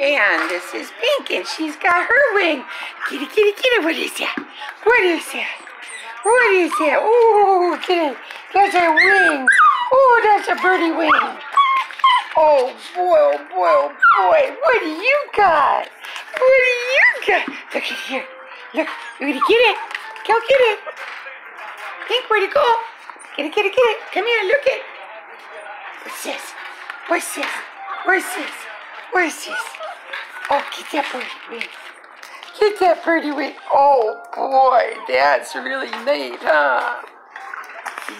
And this is Pink, and she's got her wing. Kitty, kitty, kitty, what is that? What is that? What is that? Oh, kitty, that's a wing. Oh, that's a birdie wing. Oh, boy, oh, boy, oh, boy. What do you got? What do you got? Look at here. Look, you gonna get it. Go get it. Pink, where'd it go? Get it, get it, get it. Come here, look it. What's this? What's this? What's this? What's this? Oh, get that birdie wing. Get that birdie wing. Oh, boy, that's really neat, huh?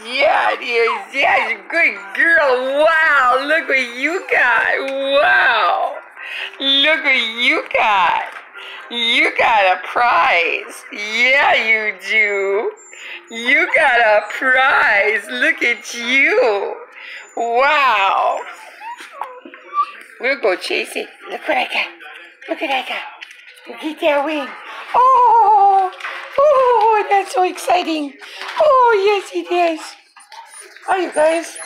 Yeah, it is. A good girl. Wow, look what you got. Wow. Look what you got. You got a prize. Yeah, you do. You got a prize. Look at you. Wow. We'll go chase it. Look what I got. Look at that got. Look at that wing. Oh, oh, that's so exciting. Oh, yes, it is. Are you guys?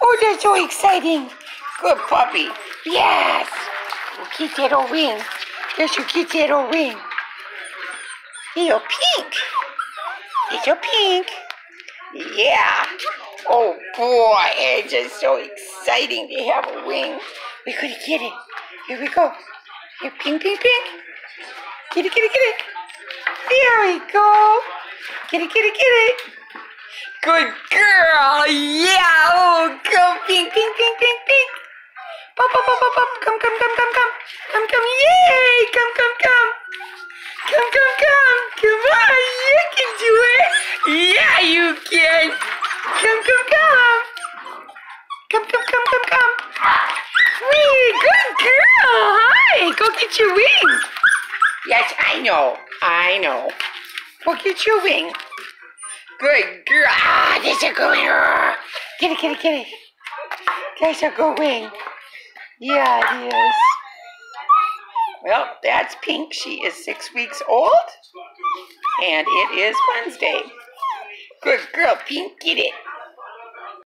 Oh, that's so exciting. Good puppy. Yes. You get that wing. Yes, you get that old wing. You're pink. Your pink. Yeah. Oh boy, it's just so exciting to have a wing. We could get it. Here we go. Pink. Get it, get it, get it. There we go. It, get it. Good girl. Yeah. Oh, come, pink, pink, pink, pink, pink. Pop, pop, pop, pop, pop. Come, come, come, come, come. Come, come. Yay. Come, come, come. Come, come, come. Come on. You can do it. Yeah, you can. Come, come, come. Come, come, come, come, come. Wee, good girl. Hi. Go get your wing. Yes, I know. I know. Go get your wing. Good girl. Ah, that's a good wing. Get it, get. That's a good wing. Yeah, it is. Well, that's Pink. She is six weeks old. And it is Wednesday. Good girl, Pink. Get it.